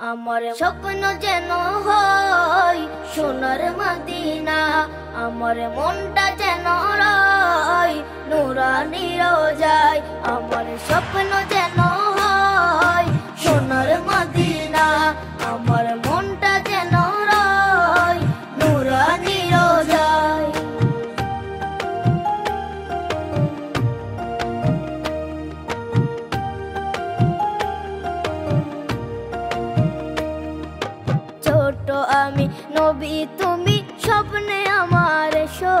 আমার স্বপ্ন যেন হয় সোনার মদিনা আমার মনটা যেন রয় নুরানি যায় আমার আমি নবী, তুমি স্বপ্নে আমার এসো।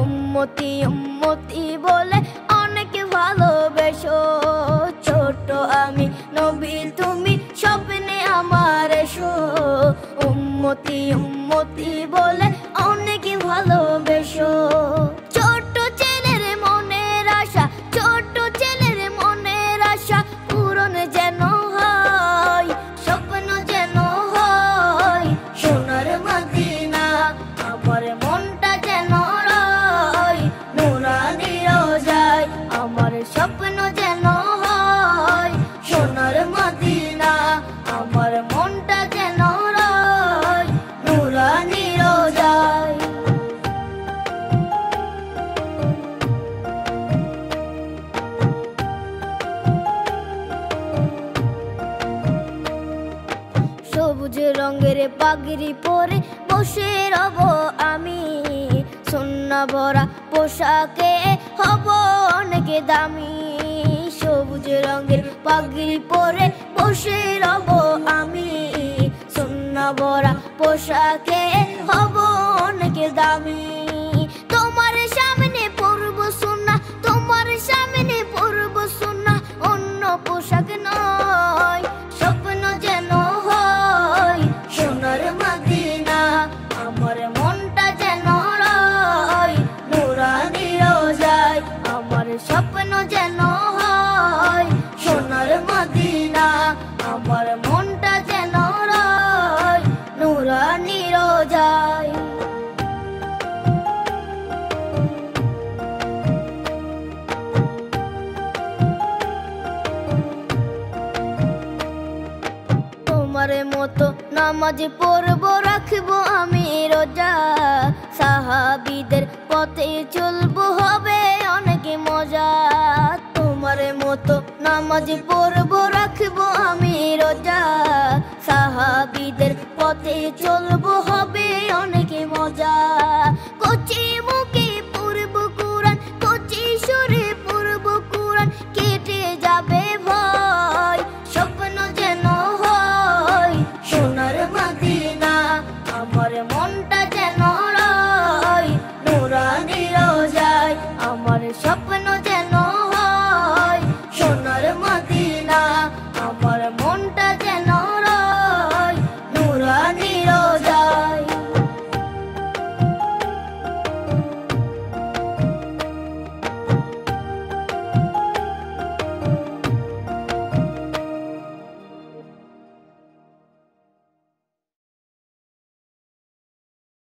উম্মতি উম্মতি বলে অনেকে ভালোবেসো। ছোট আমি নবী, তুমি স্বপ্নে আমার এসো। উম্মতি উম্মতি বলে অনেকে ভালোবেসো। রঙের পাগড়ি পরে বসে রব আমি। সোনা ভরা পোশাকে হব অনেক দামি। সবুজ রঙের পাগড়ি পরে বসে রব আমি। সোনা ভরা পোশাকে হব অনেক দামি। মতো নামাজ পড়ব, রাখব আমি রোজা। সাহাবিদের পথে চলবো, হবে অনেক মজা। তোমার মতো নামাজ পড়ব, রাখব আমি রোজা। সাহাবিদের পথে চলবো, হবে